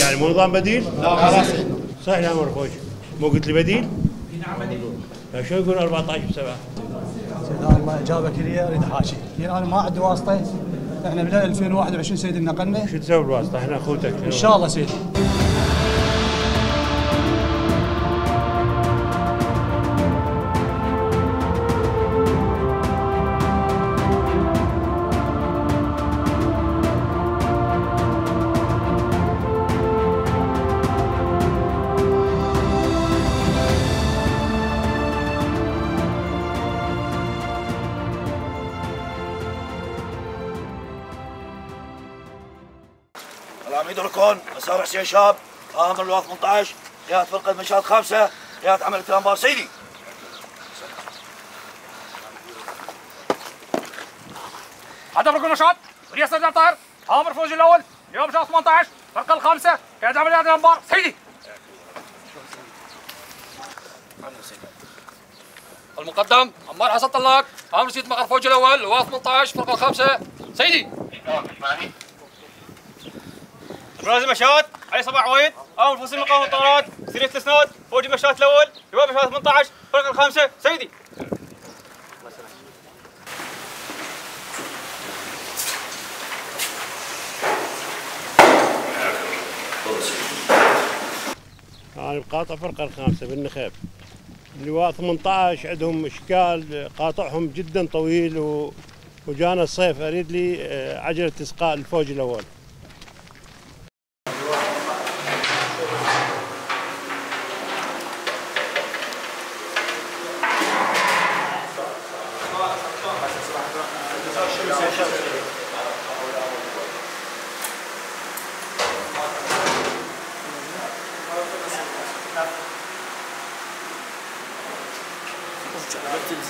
يعني مو نظام بديل؟ لا خلاص. صحيح يا مرفوش مو قلت لي بديل؟ نعم بديل. شو يقول 14 ب 7 سيدنا الله إجابك لي أريد حاشي يعني أنا ما عندي واسطة. إحنا بال 2021 سيدي نقلنا. شو تسوي بالواسطة؟ إحنا أخوتك. إن شاء الله سيدي. حسين شاب أمر اللواء 18 قيادة فرقة منشاة خامسة قيادة عمل الانبار سيدي. هدف ركن نشاط رئاسة الأمطار آمر فوز الأول يوم شهر 18 فرقة الخامسة قيادة عمليات الأنبار سيدي. المقدم عمار حسن طلاق آمر سيد مقر فوج الأول لواء 18 فرقة الخامسة سيدي. برازي مشات علي صباح عويد. أمر فصيل مقام الطائرات. سريه الاسناد فوجي مشات الأول. لواء مشات 18 فرقة الخامسة. سيدي. أنا بقاطع فرقة الخامسة بالنخيب اللواء 18 عندهم إشكال. قاطعهم جدا طويل و... وجانا الصيف أريد لي آه، عجلة إسقاء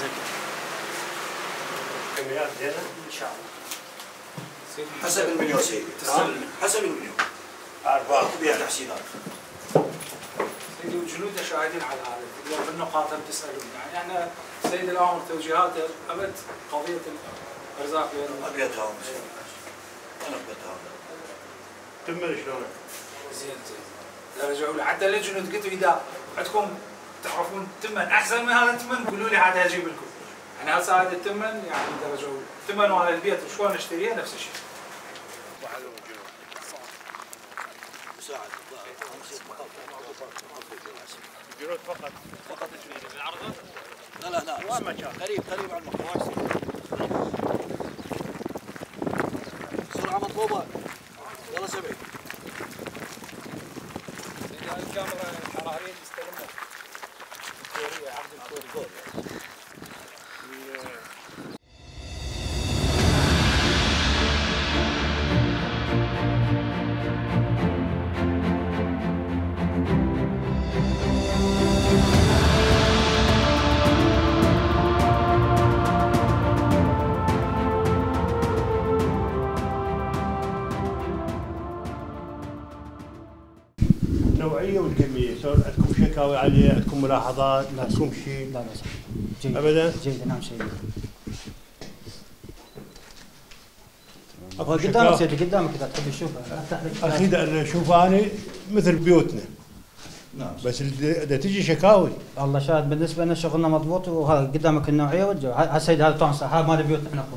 الأول كميات زينه إن شاء الله. حسب المليون سيدي. تستلم حسب المليون. أربعة. بها تحسينات سيدي والجنود شاهدين على هذا. اليوم بالنقاط اللي تسألون. يعني إحنا سيد الأمر توجيهاته أبد قضية الأرزاق بين أبيتها أنا أبيتها تمر شلون؟ زين زين. لا رجعوا لي. حتى للجنود قلت إذا عندكم تعرفون تمن احسن من هذا التمن قولوا لي هذا أجيب لكم يعني هسه هذا التمن يعني رجعوا لي التمن على البيت وشلون اشتريه نفس الشيء فقط فقط لا لا لا وين مكان قريب قريب على المخرج سرعه مطلوبه يلا سبعي الكاميرا النوعية والكمية. سواء عندكم شكاوي عليه عندكم ملاحظات عندكم شيء. لا لا جيد. ابدا؟ جيد. نعم سيدي. اكو قدامك سيدي قدامك إذا تحب تشوفها. أكيد اللي اشوفه أنا مثل بيوتنا. نعم. بس إذا تجي شكاوي. الله شاهد. بالنسبة لنا شغلنا مضبوط وهذا قدامك النوعية والجو. هذا سيد هذا طبعا صح هذا مال بيوتنا إحنا اخو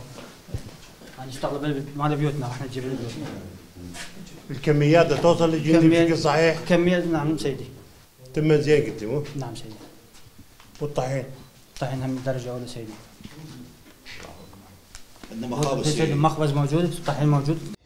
يعني نشتغل مال بيوتنا وإحنا نجيب البيوت. الكميات توصل للجندي بشكل صحيح. كميه نعم سيدي. تمن زين قلت مو؟ نعم سيدي. والطحين. طحين هم درجة أولى سيدي. عندنا مخابز سيدي المخبز موجود الطحين موجود.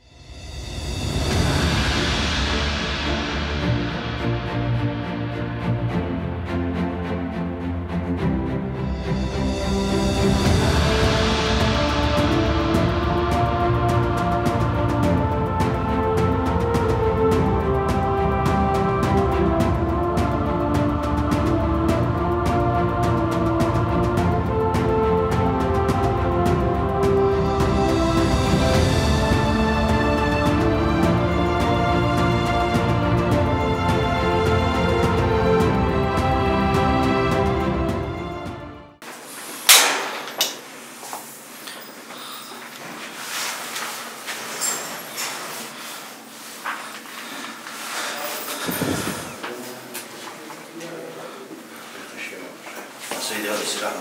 السلاح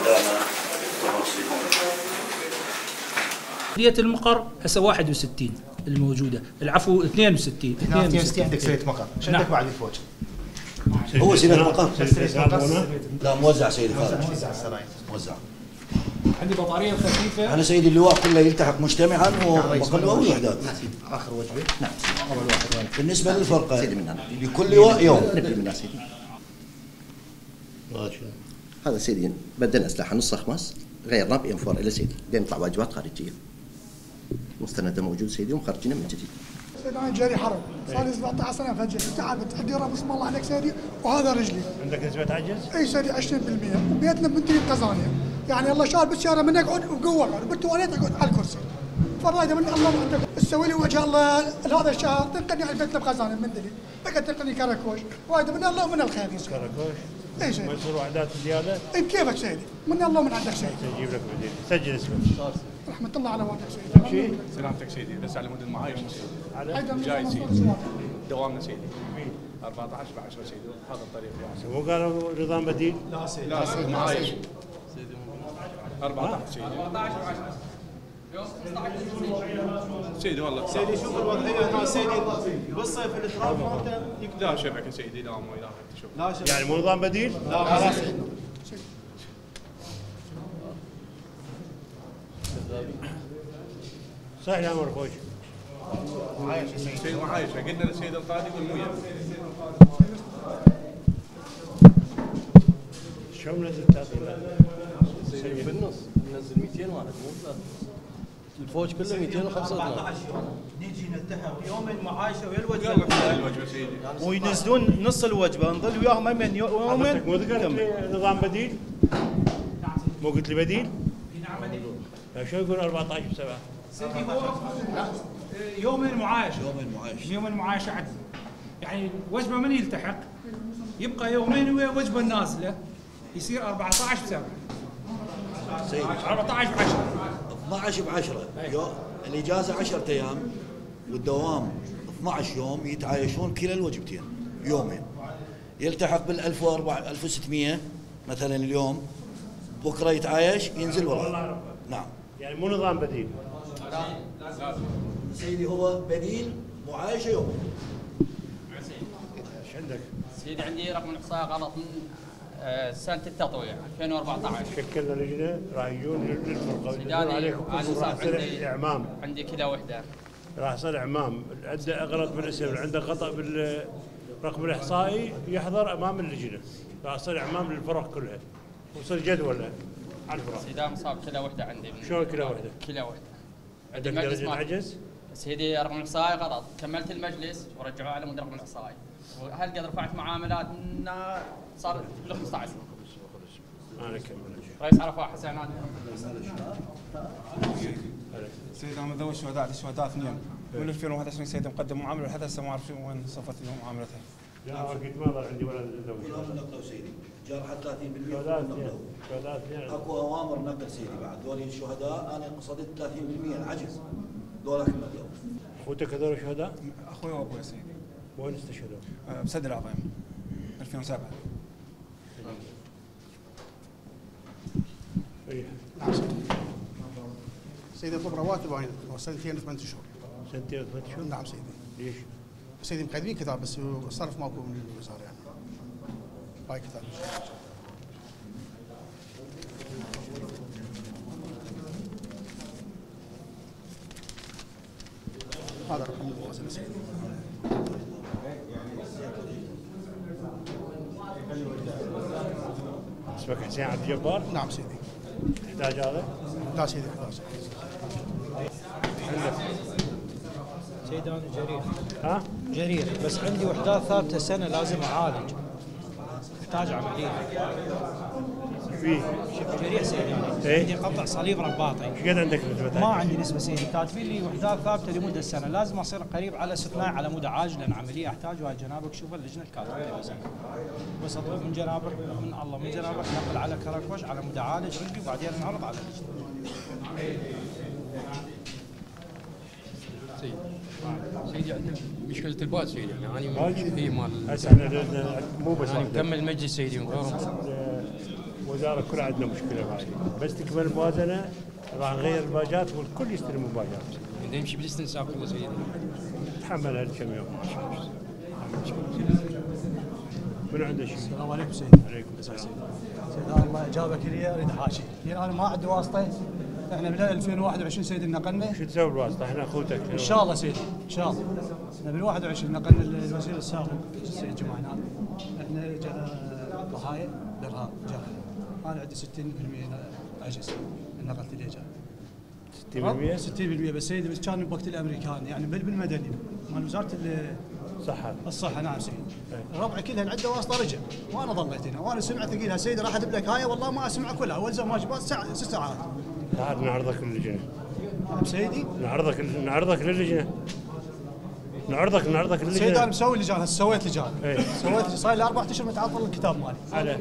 إدانة تفاصيل دية المقر هسه 61 الموجودة. العفو 62 62 عندك سيدة مقر. إيش عندك بعد الفوج؟ هو سيدة مقر. لا موزع سيدي خالد. موزع عندي بطارية خفيفة. أنا سيدي اللواء كله يلتحق مجتمعا وبقل أول وحدات اخر وجبه نعم اول واحد وين؟ بالنسبة للفرقة لكل لواء يوم. نبدي من سيدي هذا سيدي بدلنا أسلحة نص أخماس غيرنا بي ام 4 إلى سيدي. لين نطلع واجبات خارجية. مستنده موجود سيدي ومخرجينه من جديد. سيدي أنا جاري حرب. صار لي 17 سنة فجأة. تعبت عندي رب اسم الله عليك سيدي وهذا رجلي. عندك نسبة عجز؟ إي سيدي 20% وبيتنا بنتي قزانيه يعني الله شال بالسيارة من اقعد بقوه اقعد بالتواليت اقعد على الكرسي. فالرايده من الله عندك. تسوي لي وجه الله هذا الشهر. تنقلني على بيتنا بخزانة من دلي بقى تنقلني كراكوش. رايده من الله ومن الخير. كراكوش؟ اي سيدي ما يصير وحدات زيادة؟ اي بكيفك سيدي من الله ومن عندك سيدي نجيب لك بديل سجل اسمك. رحمة الله على والدك سيدي شيء؟ سلامتك سيدي. بس على مود المعايير سيدي جاي سيدي. سيدي. دوامنا سيدي. 14 ب 10 سيدي. هذا الطريق يعني. مو قالوا نظام بديل؟ لا سيدي. معايير 14 سيدي. سيدي والله سيدي شوف الوضعيه هنا سيدي بالصيف التراب مالته يقدر شبكه سيدي لا مو اذا تشوف لا شيء يعني مو نظام بديل؟ لا خلاص. صح يا عمر خوش. سيد معايش قلنا للسيد القاضي يقول مو يم شو منزل تعطينا؟ بالنص. ننزل 200 واحد مو ثلاثة. الفوج كله 235 نيجي نلتحق يوم المعايشه ويا الوجبة. سيدي. وينزلون نص الوجبة. نظل وياهم من يومين مو ذكرت لي نظام بديل؟ مو قلت لي بديل؟ لا شو يقول 14 ب 7 سيدي هو يوم المعايشة يوم المعايشة يوم المعايشة عدل. يعني وجبة من يلتحق؟ يبقى يومين ويا وجبة نازلة يصير 14 ب 7 14 ب 10 12 ب 10 الاجازه 10 أيام والدوام 12 يوم يتعايشون كلا الوجبتين يومين. يلتحق بال 1400 1600 مثلا اليوم. بكرة يتعايش ينزل وراه نعم. يعني مو نظام بديل. سيدي هو بديل معايشة يوم إيش عندك؟ سيدي عندي رقم الاحصاء غلط. من سنة التطويع 2014 شكلنا لجنة راح يجون للفرقه أنا- عليكم راح عندي- إعمام. عندي كذا وحدة. راح يصير إعمام. عنده غلط بالاسم عنده خطأ بالرقم الإحصائي يحضر أمام اللجنة. راح يصير إعمام للفرق كلها. ويصير جدول. على الفرق سيدي أنا صار كذا وحدة عندي. شلون كلا وحدة؟ كلا وحدة. عندك درجة عجز؟ سيدي رقم الإحصائي غلط. كملت المجلس ورجعوه على مود رقم الإحصائي. وهل قد رفعت معاملات؟ صار له 15 سنه أنا اكمل رئيس عرفة حسنات سيد أنا ذوي الشهداء الشهداء اثنين. من 2021 سيد مقدم معاملة لحد هسه ما أعرف شو وين صفت له معاملتها. لا قلت ما ضل عندي ولا ذوي نقلوا سيدي. جرحى 30% شهداء أكو أوامر نقل سيدي بعد. دول الشهداء أنا قصدت 30% العجز. أخوتك هذول شهداء؟ أخوي وأبوي سيدي. وين استشهدوا؟ أه، بسد العظيم 2007 اي سيدي. يطلب رواتب وايد سنتين ثمان شهور. سنتين ثمان شهور؟ نعم سيدي. ليش؟ سيدي مقدمين كتاب بس الصرف ماكو من الوزارة يعني. باي كتاب هذا رقم المخزن سيدي اسمك حسين عبد الجبار؟ نعم سيدي تحتاج هذا؟ لا سيدي خلاص سيدي أنا جرير ها؟ جرير بس عندي وحدات ثابتة سنة لازم أعالج احتاج عملية فيه. جريح سيدي أنا إيه؟ عندي قطع صليب رباطي. إيش قد عندك نسبة ما؟ عندي نسبة سيدي كاتبين لي وحدات ثابتة لمدة سنة. لازم أصير قريب على استثناء على مدى عاجل. لأن عملية أحتاج وهاي جنابك. شوف اللجنة كاتبه لي بس بس أطلب من جنابك من الله من جنابك نقل على كراكوش على مدى عالج رجلي وبعدين نعرض على اللجنة. سيدي سيدي عندنا مشكلة الباج سيدي؟ إحنا أنا مال. هسه إحنا لأن مو بس يعني واحدة. مكمل المجلس سيدي. من غيرهم الوزاره كلها عندنا مشكلة بهاي. بس تكمل الموازنه راح نغير الباجات والكل يستلم الباجات بدنا نمشي بالاستنساخ كله سيدي تحمل هالكم يوم. من عنده شيء؟ السلام عليكم سيدي عليكم السلام. سيد هذا الله إجابك لي أريد احاشي يعني أنا ما عندي واسطة. إحنا بال 2021 سيدي نقلنا. شو تسوي بالواسطة؟ إحنا أخوتك. إن شاء الله سيدي إن شاء الله. إحنا بال 21 نقلنا الوزير السابق السيد جمعنا. إحنا جا- ضحايا الارهاب جاهل أنا عندي 60% عجز نقلت الايجار 60% 60% بس سيدي بس كان بوقت الامريكان يعني بال- بالمدني مال وزارة ال- صحة. الصحة نعم سيدي. ربعي كلها العدة واسطة رجع. وأنا ظليت هنا وأنا سمعت ثقيلها سيدي راح ادب لك هاي والله ما أسمع كلها. والزم واجبات ست ساعات. تعال نعرضك للجنة. نعم سيدي. نعرضك نعرضك للجنة. نعرضك نعرضك سيدي أنا مسوي لجان هسه سويت لجان إيه. سويت صار لي أربع أشهر متعطل الكتاب مالي. على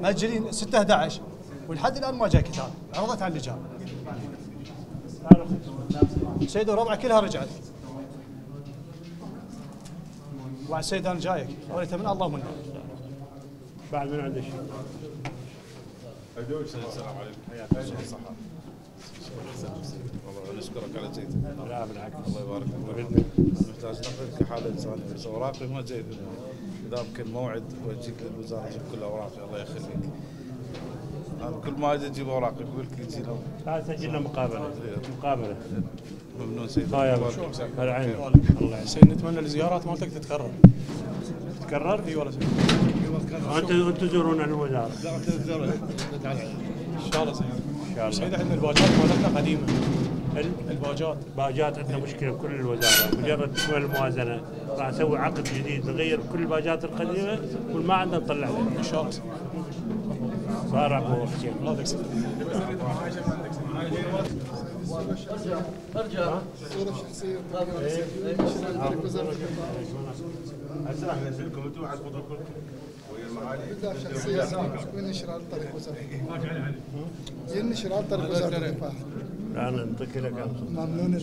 مأجلين 6 11 ولحد الآن ما جاء كتاب. عرضت على اللجان سيدي وربعه كلها رجعت. وبعد سيدي أنا جايك. وليته من الله ومنه بعد من عنده شيء؟ السلام عليكم. حياك الله. والله نشكرك على زيت لا بالعكس. الله يبارك فيك. نحتاج نقل كحالة إنسانية بس أوراقي ما جيد إذا يمكن موعد وأجيك للوزارة أجيب كل أوراقي الله يخليك. أنا كل ما أجي أجيب أوراقي يقول لك يجي لهم. تعال سجل لنا مقابلة. مقابلة. ممنون سيدي. يا الله الله يعينك. سيد نتمنى الزيارات مالتك تتكرر. تكرر؟ إي والله سيد أنتم أنتم تزورون الوزاره ان شاء الله سيد إن شاء الله. سيد إحنا الباجات مالتنا قديمة. الباجات. باجات عندنا مشكلة بكل الوزارة. مجرد تكمل الموازنة. راح نسوي عقد جديد نغير كل الباجات القديمة والما عندنا نطلع ان شاء الله صار أبو حسين الله ارجع صورة شخصية هسه راح ننزلكم أنتم على الفضل كلكم ويا المعالي. شخصية ينشر عن طريق وزارة ينشر عن طريق وزارة الدفاع. لا نعطيك لك ممنون